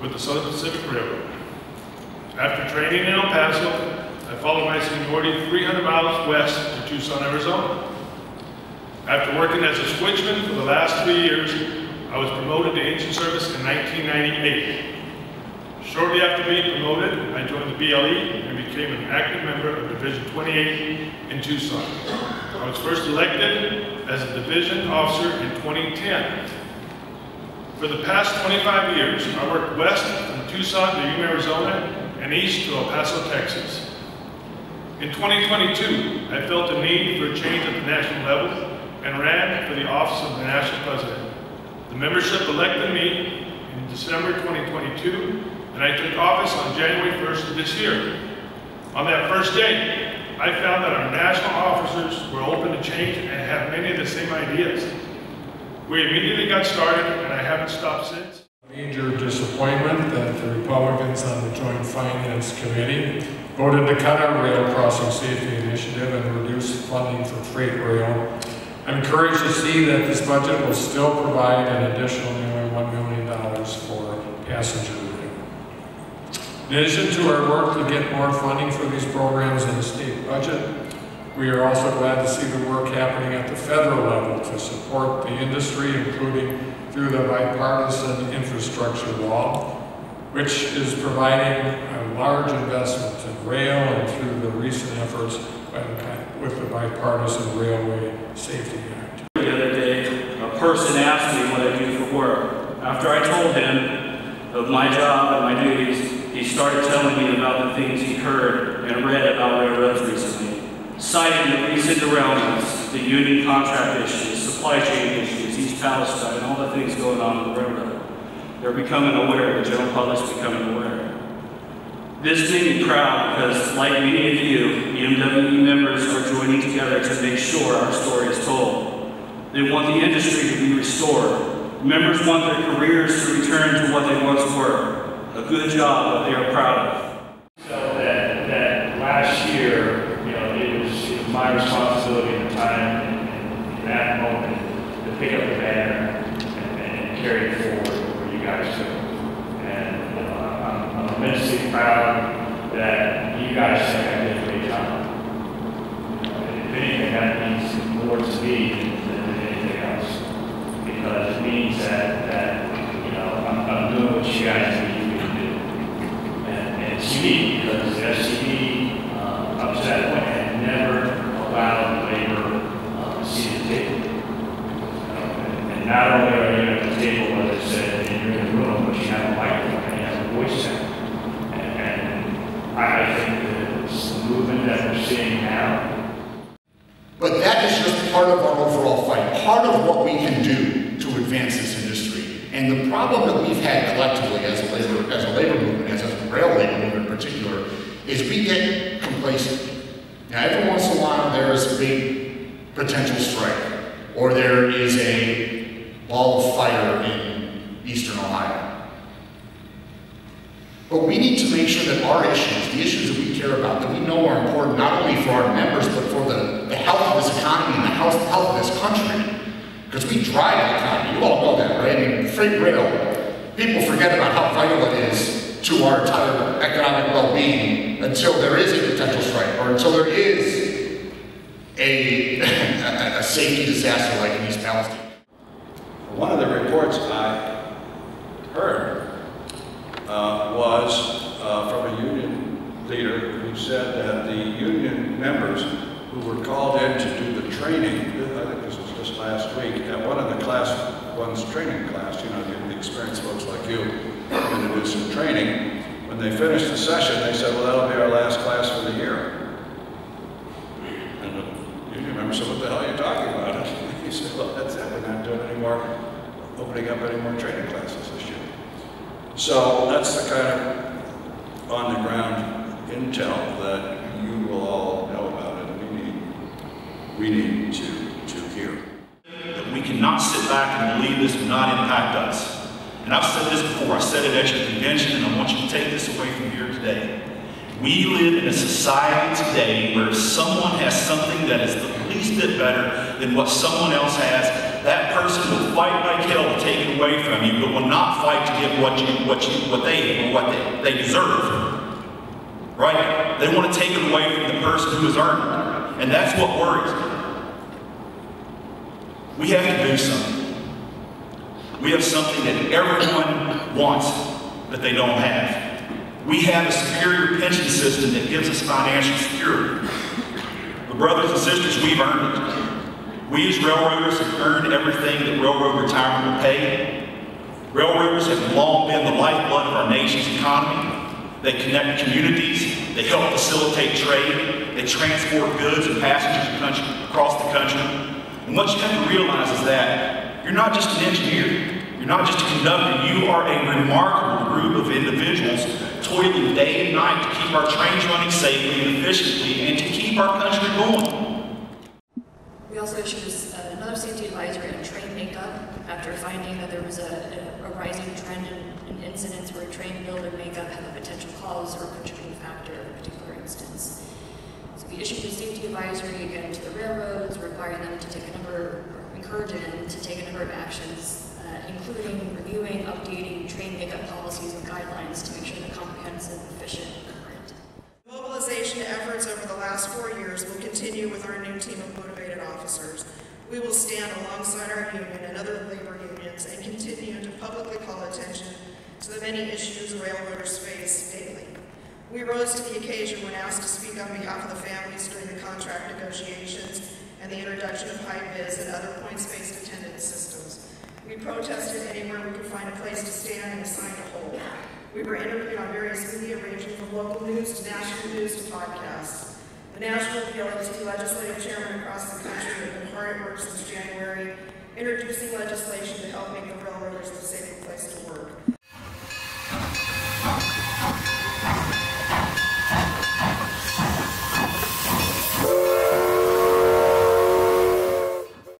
with the Southern Pacific Railroad. After training in El Paso, I followed my seniority 300 miles west to Tucson, Arizona. After working as a switchman for the last three years, I was promoted to engine service in 1998. Shortly after being promoted, I joined the BLE and became an active member of Division 28 in Tucson. I was first elected as a division officer in 2010. For the past 25 years, I worked west from Tucson to Yuma, Arizona, and east to El Paso, Texas. In 2022, I felt a need for a change at the national level and ran for the office of the national president. The membership elected me in December 2022, and I took office on January 1st of this year. On that first day, I found that our national officers were open to change and have many of the same ideas. We immediately got started, and I haven't stopped since. Major disappointment that the Republicans on the Joint Finance Committee voted to cut our rail crossing safety initiative and reduce funding for freight rail. I'm encouraged to see that this budget will still provide an additional nearly $1 million for passenger rail. In addition to our work to get more funding for these programs in the state budget, we are also glad to see the work happening at the federal level to support the industry, including through the bipartisan infrastructure law, which is providing a large investment in rail and through the recent efforts with the bipartisan Railway Safety Act. The other day, a person asked me what I do for work. After I told him of my job and my duties, he started telling me about the things he heard and read about railroads recently, citing the recent derailments, the union contract issues, supply chain issues, East Palestine, and all the things going on with the railroad. They're becoming aware, the general public's becoming aware. This made me proud because, like many of you, EMWE members are joining together to make sure our story is told. They want the industry to be restored. Members want their careers to return to what they once were. A good job that they are proud of. felt that, that last year, you know, it was, it was my responsibility and time, in, that moment, to pick up the banner and, and carry it forward where you guys took it. And, know, I'm, I'm immensely proud that you guys think I did a great job. If anything, that means more to me than anything else. Because it means that, that, you know, I'm, I'm doing what you guys need me to do. And, and it's unique because the SCD, uh, up to that point, had never allowed labor, uh, seat at the table. Uh, And and not only are you at the table, but it said, and you're in the room, but you have a microphone and you have a voice center. And, and I I think that it's the movement that we're seeing now, But that is just part of our overall fight, part of what we can do to advance this industry. And the problem that we've had collectively as a labor, as a labor movement, as a rail labor movement in particular, is we get complacent. Now, every once in a while, there is a big potential strike, or there is a ball of fire in eastern Ohio. But we need to make sure that our issues, the issues that we care about, that we know are important not only for our members, but for the, the health of this economy and the health, health of this country. Because we drive the economy, you all know that, right? I mean, freight rail, people forget about how vital it is to our entire economic well-being until there is a potential strike, or until there is a, a, a safety disaster like in East Palestine. One of the reports I heard uh, was uh, from a union leader who said that the union members who were called in to do the training, I think this was just last week, at one of the class one's training class, you know, the experienced folks like you, going to do some training. When they finished the session, they said, well, that'll be our last class for the year. And the union member said, what the hell are you talking about? He said, well, that's it, we're not doing any more, opening up any more training classes this year. So that's the kind of on-the-ground intel that you will all know about and we need, we need to, to hear. that we cannot sit back and believe this will not impact us. And I've said this before, I said it at your convention, and I want you to take this away from here today. We live in a society today where someone has something that is the least bit better than what someone else has, that person will fight like hell to take it away from you, but will not fight to get what you, what you, what they, what they, they deserve. Right? They want to take it away from the person who has earned it. And that's what worries. We have to do something. We have something that everyone wants that they don't have. We have a superior pension system that gives us financial security. Brothers and sisters, we've earned it. We as railroaders have earned everything that railroad retirement will pay. Railroaders have long been the lifeblood of our nation's economy. They connect communities, they help facilitate trade, they transport goods and passengers across the country. And what you have to realize is that you're not just an engineer, you're not just a conductor, you are a remarkable group of individuals toiling day and night to keep our trains running safely and efficiently and to keep our country going. We also issued another safety advisory on train makeup after finding that there was a, a, rising trend in, in incidents where train build and makeup have a potential cause or contributing factor in a particular instance. So we issued a safety advisory again to the railroads, requiring them to take a number, encouraging them to take a number of actions, uh, including reviewing, updating train makeup policies and guidelines to make sure efficient, current. Mobilization efforts over the last four years will continue with our new team of motivated officers. We will stand alongside our union and other labor unions and continue to publicly call attention to the many issues railroaders face daily. We rose to the occasion when asked to speak on behalf of the families during the contract negotiations and the introduction of high vis and other points-based attendance systems. We protested anywhere we could find a place to stand and a hold. We were interviewed on various media ranging from local news to national news to podcasts. The National BLET legislative chairman across the country have been hard at work since January, introducing legislation to help make the railroaders a safer place to work.